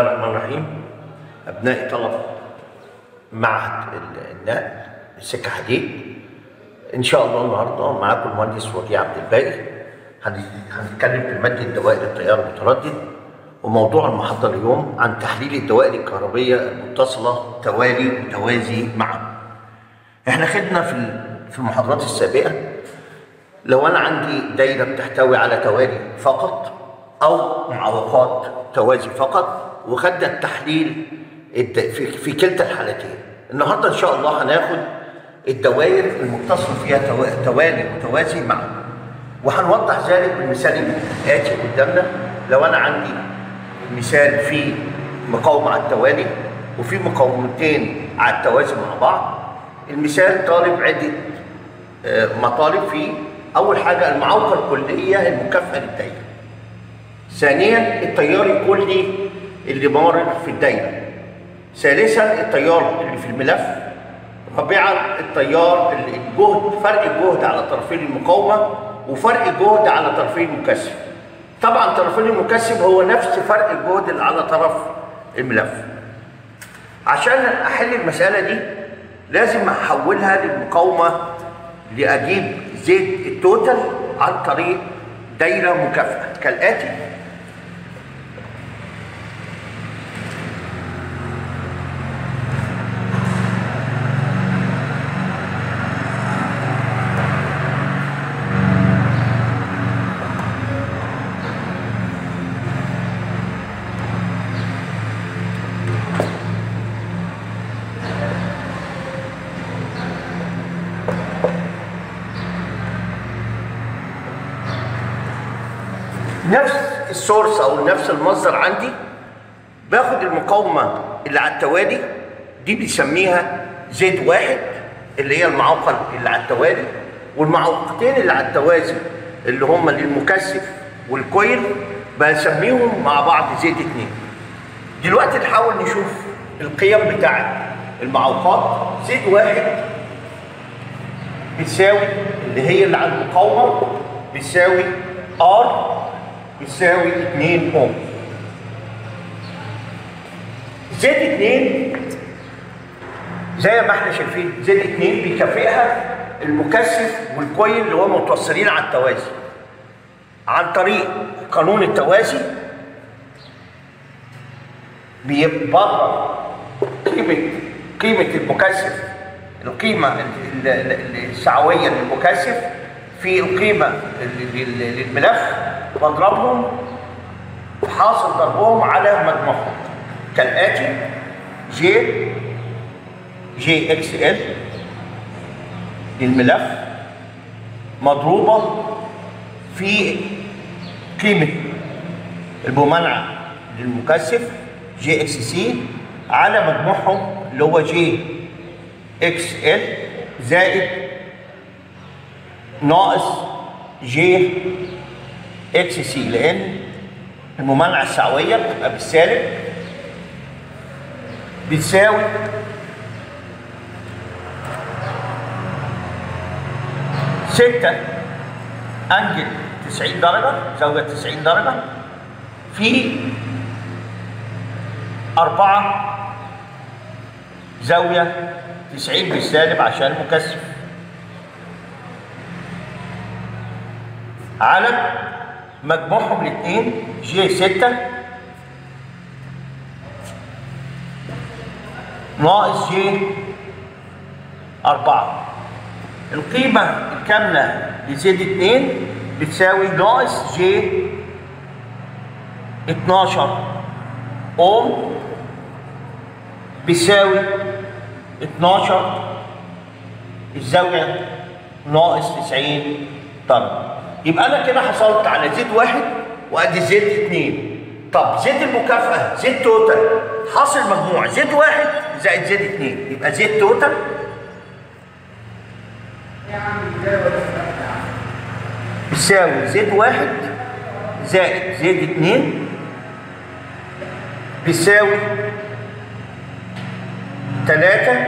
الله الرحمن الرحيم. أبناء طلب معهد النقل السكة حديد. إن شاء الله النهاردة معاكم المهندس وجيه عبد الباقي. هن- هنتكلم في مادة دوائر التيار المتردد. وموضوع المحاضرة اليوم عن تحليل الدوائر الكهربية المتصلة توالي وتوازي معا. إحنا خدنا في في المحاضرات السابقة لو أنا عندي دايرة بتحتوي على توالي فقط أو معوقات توازي فقط وخدنا التحليل في, في كلتا الحالتين. النهارده إن شاء الله هناخد الدوائر المتصل فيها تو- توالي وتوازي معا وهنوضح ذلك بالمثال الاتي قدامنا. لو أنا عندي مثال فيه مقاومة على التوالي وفي مقاومتين على التوازي مع بعض المثال طالب عدة آه، مطالب فيه أول حاجة المعوقة الكلية المكافأة للدايره ثانيا التيار الكلي اللي مارد في الدايرة. ثالثا التيار اللي في الملف. رابعا التيار اللي الجهد فرق الجهد على طرفين المقاومة وفرق الجهد على طرفين المكثف. طبعا طرفين المكثف هو نفس فرق الجهد اللي على طرف الملف. عشان أحل المسألة دي لازم أحولها للمقاومة لأجيب زيت التوتال عن طريق دايرة مكافأة. كالآتي. نفس السورس أو نفس المصدر عندي باخد المقاومة اللي على التوالي دي بنسميها زيت واحد اللي هي المعوقة اللي على التوالي والمعوقتين اللي على التوازي اللي هم للمكثف والكويل بسميهم مع بعض زيت اتنين. دلوقتي نحاول نشوف القيم بتاعت المعوقات. زيت واحد بتساوي اللي هي اللي على المقاومة بتساوي R يساوي 2 اوم Z 2 زي ما إحنا شايفين Z 2 بيكافئها المكثف وال coil اللي هو متوصلين على التوازي. عن طريق قانون التوازي بيبرر قيمة قيمة المكثف القيمة ال- ال- ال- السعوية للمكثف في القيمة ال- ال- للملف بضربهم حاصل ضربهم على مجموعهم. كالآتي j j X L للملف مضروبة في قيمة الممانعة للمكثف j X C على مجموعهم اللي هو j X L زائد ناقص j X C لأن الممانعة السعوية بتبقى بالسالب بتساوي ستة أنجل 90 درجة زاوية 90 درجة في أربعة زاوية 90 بالسالب عشان المكثف. على مجموعهم الاثنين جي 6 ناقص جي 4 القيمة الكاملة ل Z 2 بتساوي ناقص j 12 أوم بيساوي 12 الزاوية ناقص 90 درجة يبقى أنا كده حصلت على Z واحد وأدي Z اتنين. طب Z المكافئة Z total. حاصل مجموع. Z واحد زائد Z اتنين. يبقى Z total. بيساوي Z واحد زائد Z اتنين. بيساوي تلاتة.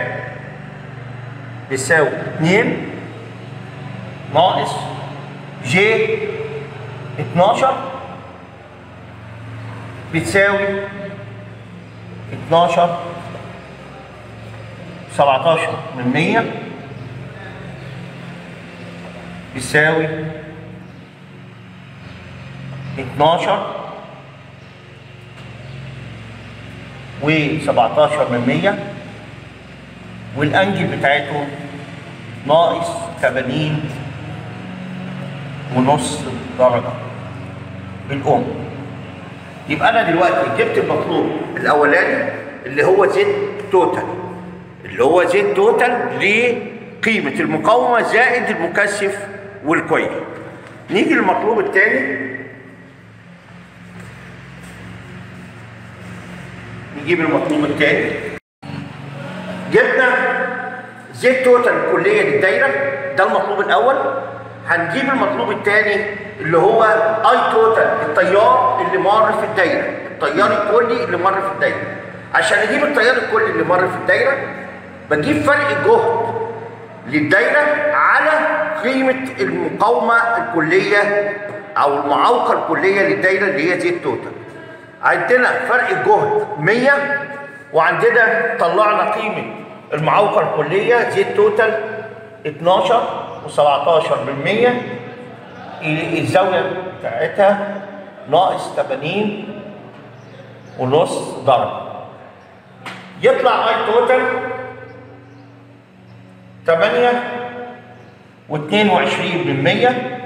بيساوي اتنين. ناقص j اتناشر بتساوي 12 17 من 100 يساوي 12 و17 من 100 والانجل بتاعتهم ناقص 80 ونص درجة بالأوم يبقى أنا دلوقتي جبت المطلوب الأولاني اللي هو Z total اللي هو Z total لقيمة المقاومة زائد المكثف وال coil. نيجي للمطلوب الثاني نجيب المطلوب الثاني جبنا Z total الكلية للدايرة. ده المطلوب الأول. هنجيب المطلوب الثاني اللي هو I total التيار اللي مر في الدايرة. التيار الكلي اللي مر في الدايرة. عشان أجيب التيار الكلي اللي مر في الدايرة بجيب فرق الجهد للدايرة على قيمة المقاومة الكلية أو المعوقة الكلية للدايرة اللي هي Z total عندنا فرق الجهد 100 وعندنا طلعنا قيمة المعوقة الكلية Z total 12 و17 بالمية الزاوية بتاعتها ناقص 80 ونص درجة. يطلع I total 8 و22 بالمية.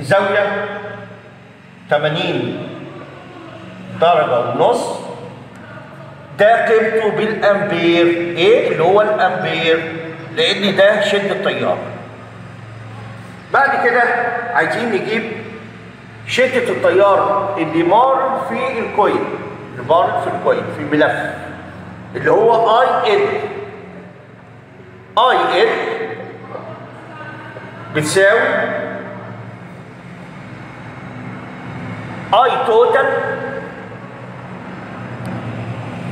زاويه 80 درجة ونص. ده قيمته بالأمبير. إيه؟ اللي هو الأمبير. لأن ده شدة التيار بعد كده عايزين نجيب شدة التيار اللي مار في ال coil اللي مار في ال coil في الملف اللي هو I L I L بتساوي I total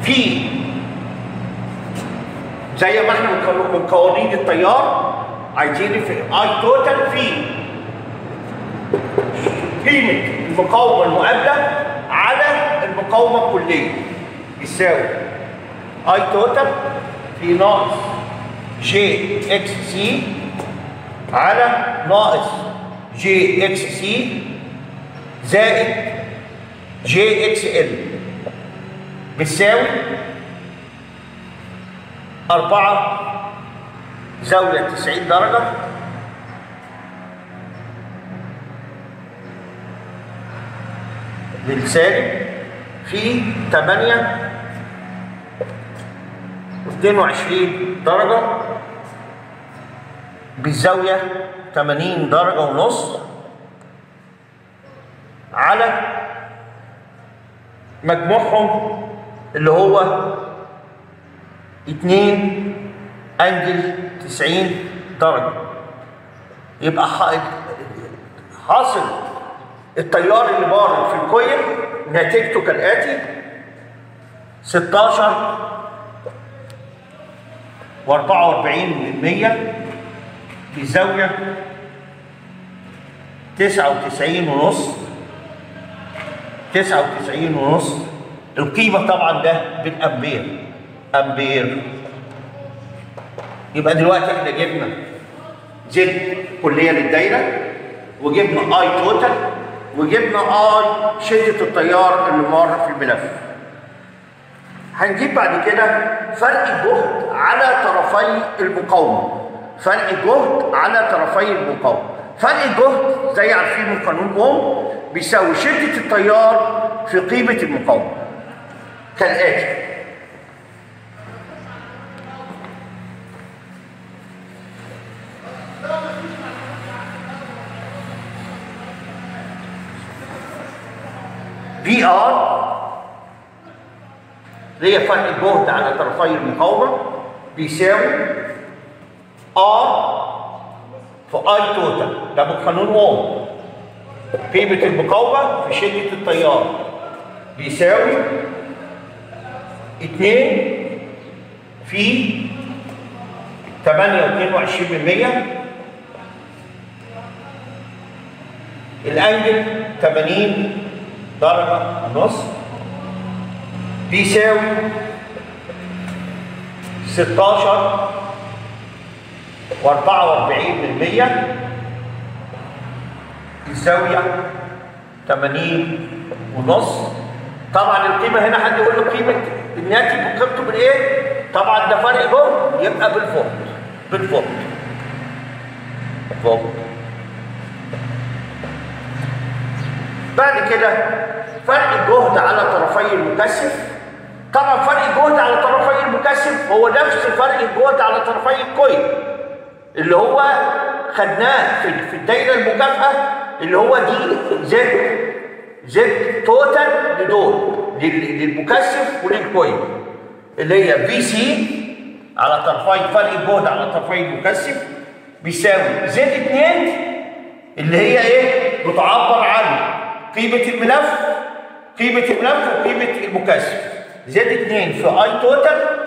في زي ما إحنا من قوانين التيار عايزين في I total في قيمة المقاومة المقابلة على المقاومة الكلية. يساوي. I total في ناقص j X C على ناقص j X C زائد j X L بتساوي أربعة زاوية تسعين درجة. للسالب في تمانية واثنين وعشرين درجة. بالزاوية تمانين درجة ونص. على مجموعهم اللي هو اتنين أنجل تسعين درجة. يبقى حاصل. التيار اللي بار في الكويل نتيجته كالآتي 16 و44 من 100 بزاوية 99 ونص. 99 ونص. القيمة طبعا ده بالأمبير. أمبير. يبقى دلوقتي إحنا جبنا Z كلية للدايرة وجبنا I total وجبنا I شدة التيار اللي مر في الملف. هنجيب بعد كده فرق الجهد على طرفي المقاومة. فرق الجهد على طرفي المقاومة. فرق الجهد زي عارفين من قانون اوم بيساوي شدة التيار في قيمة المقاومة. كالآتي V R اللي هي فرق الجهد على طرفي المقاومة بيساوي R في I total ده بقانون اوم قيمة المقاومة في شدة التيار. بيساوي 2 في 8 و22 من 100 الأنجل 80 درجة ونص بيساوي 16 و44 من 100 الزاوية 80 ونص. طبعا القيمة هنا حد يقول له قيمة الناتج وقيمته بالإيه؟ طبعا ده فرق جهد يبقى بالفولت بالفولت. فولت. كده فرق الجهد على طرفي المكثف طبعا فرق الجهد على طرفي المكثف هو نفس فرق الجهد على طرفي ال coil اللي هو خدناه في في الدايرة المكافئه اللي هو دي Z Z total لدول لل- للمكثف ولل coil اللي هي V C على طرفي فرق الجهد على طرفي المكثف بيساوي Z 2 اللي هي إيه؟ بتعبر عن قيمة الملف قيمة الملف وقيمة المكثف Z 2 في I total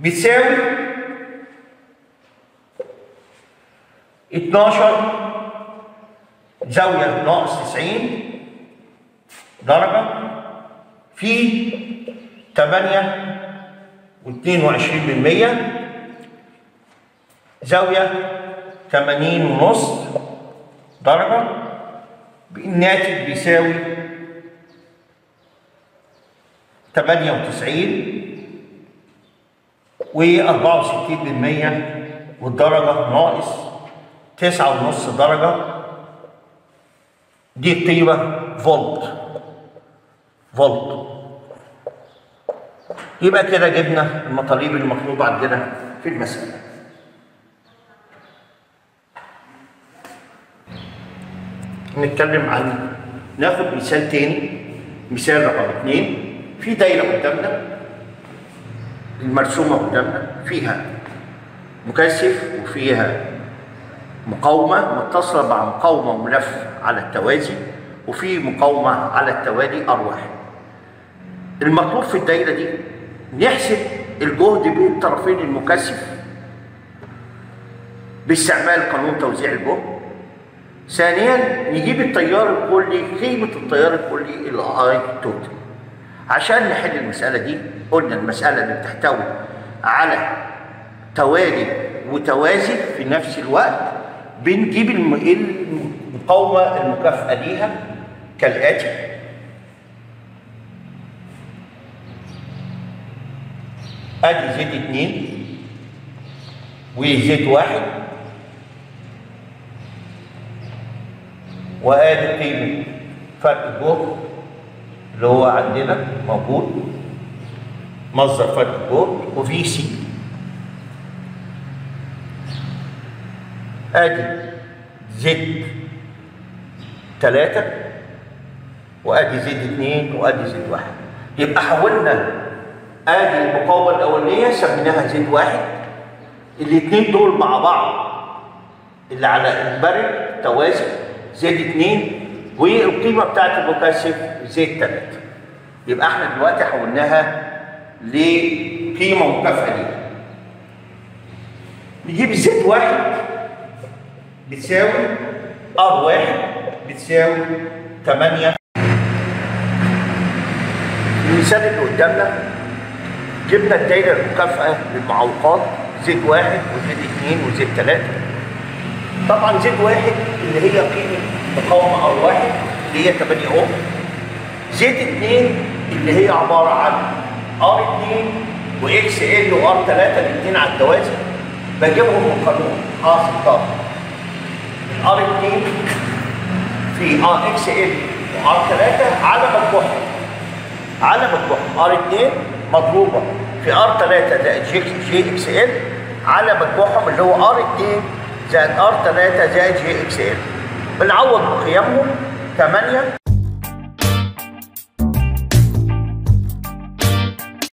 بتساوي 12 زاوية ناقص 90 درجة في 8 و22 من 100 زاوية 80 ونص درجة الناتج بيساوي 98 و64 من 100 والدرجة ناقص 9 ونص درجة. دي قيمة فولت. فولت. يبقى كده جبنا المطالب المطلوبة عندنا في المسألة. نتكلم عن ناخد مثال تاني مثال رقم اتنين. في دايرة قدامنا المرسومة قدامنا فيها مكثف وفيها مقاومة متصلة مع مقاومة وملف على التوازي وفي مقاومة على التوالي أرواح. المطلوب في الدايرة دي نحسب الجهد بين طرفين المكثف باستعمال قانون توزيع الجهد ثانيا نجيب التيار الكلي قيمة التيار الكلي ال I total عشان نحل المسألة دي قلنا المسألة اللي بتحتوي على توالي وتوازي في نفس الوقت. بنجيب الم- المقاومة المكافئة ليها كالآتي. ادي زد اتنين وزد واحد. وآدي قيمة فرق الجهد اللي هو عندنا موجود. مصدر فرق الجهد وفي سي آدي زد تلاتة وآدي زد اتنين وآدي زد واحد. يبقى حولنا آدي المقاومة الأولانية سميناها Z واحد. الاتنين دول مع بعض اللي على ال parallel توازي Z اتنين والقيمة بتاعت المكثف Z تلاتة. يبقى إحنا دلوقتي حولناها لقيمة مكافئة ليها. نجيب Z واحد بتساوي R واحد بتساوي 8 المثال اللي قدامنا جبنا الدايرة المكافئه للمعوقات زد واحد وزد اثنين وزد ثلاثة طبعا Z واحد اللي هي قيمة مقاومه R واحد اللي هي 8 اوم Z اثنين اللي هي عبارة عن R 2 و X L و R 3 الاثنين على التوازي بجيبهم من قانون حاصل طاقه R 2 في R X L و R 3 على مجموعهم على مجموعهم R 2 مضروبه في R 3 زائد j, j X L على مجموعهم اللي هو R 2 زائد R 3 زائد j X L. بنعوض بقيمهم 8